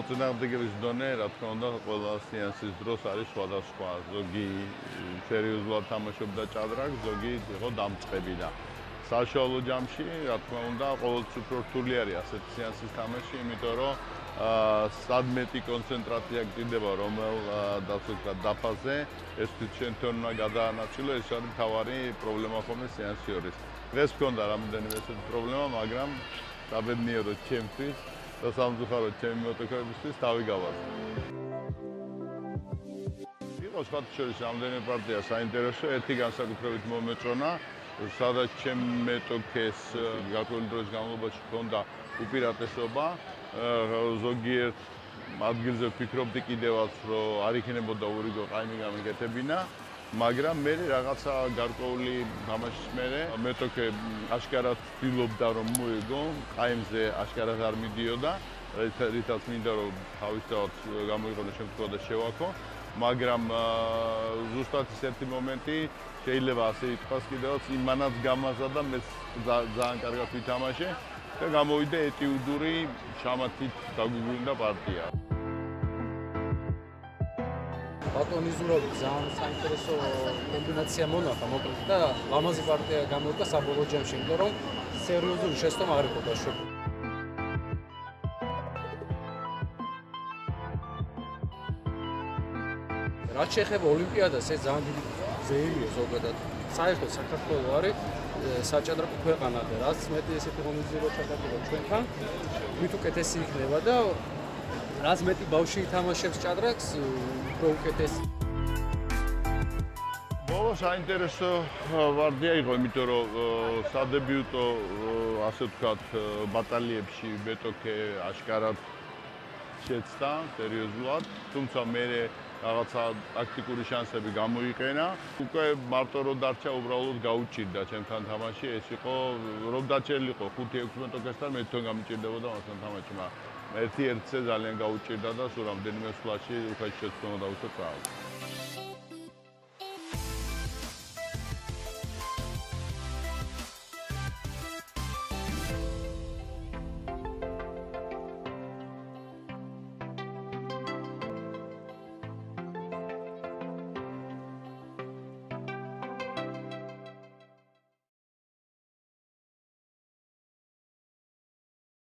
მოწინააღმდეგების დონე, რა თქმა უნდა, ყველა სეანსის დროს არის სხვადასხვა. ზოგი სერიოზულად თამაშობდა ჭადრაკს, ზოგი იყო დამწყები და საშუალო ჯამში, რა თქმა უნდა, ყოველთვის უფრო რთული არის ასეთი სეანსის თამაში, იმიტომ რომ აა სადმეტი კონცენტრაცია გჭირდება რომელ დასვეთქა დაფაზე, ეს თვითონ უნდა გადაანაცვლო, ეს არის თავარი პრობლემა ხოლმე სეანსში არის. დღეს მქონდა რამოდენიმე ესეთი პრობლემა, მაგრამ საბედნიერო ჩემთვის და სამწუხაროდ ჩემი მოტოქრებისთვის თავი გავარდა. იყო სხვა შორის რამდენიმე პარტია საინტერესო, ერთი განსაკუთრებით მომეწონა, სადაც ჩემ მეტოქეს გაკვლილი დროის განმავლობაში ჰქონდა უპირატესობა, ზოგიერთ ადგილზე ვფიქრობდი კიდევაც, რომ არ იქნებოდა ურიგო ყაიმი გამეკეთებინა. მაგრამ მე რაღაცა გარკვეული თამაშის მერე მეტოქე აშკარად ვდილობდა რომ მოიგო, ყაიმზე აშკარად არ მიდიოდა, რითაც მინდა რომ თავისთავად გამოიყენო შემთხვევა და შევაქო, მაგრამ ზუსტად ის ერთი მომენტი შეიძლება ასე ითქვას კიდევაც იმანაც გამაზა და მე ძალიან კარგად ვითამაშე და გამოვიდა ეტიუდური შამათით გაგვიგრინდა პარტია. ბატონიზურები ძალიან საინტერესო კომბინაცია მონახა მოკლედ და ლამაზი პარტია გამოვიდა საბოლოო ჯამში, იმიტომ რომ სერიოზული შეცდომა არ იყო დაშვებული. რაც შეეხება ოლიმპიადას, ეს ძალიან დიდი ზეიმია ზოგადად. საერთოდ საქართველოს არის საჭადრაკო ქვეყანა და რაც მეტი ესეთი ღონისძიება ჩატარდება ჩვენთან, მით უკეთესი იქნება და რაც მეტი ბავშვი ითამაშებს ჭადრაკს, უფრო უკეთესი. ბოლო საინტერესო ვარდია იყო, იმიტომ რომ სადებიუტო ასე ვთქვათ ბატალიებში ბეტოქე აშკარად შეცდა სერიოზულად, თუმცა მე რაღაცა ტაქტიკური შანსები გამოიყენა. უკვე მარტო რომ დარჩა უბრალოდ გაუჭირდა ჩემთან თამაში, ეს იყო რომ დაჭერილიყო 5-6 მეტოქესთან მე თვითონ გამიჭირდებოდა მასთან თამაში, მაგრამ ერთი ერთზე ძალიან გაუჭირდა და სულ რამდენიმე სლაში უხეშ შეცდომა დაუშვე წავალ.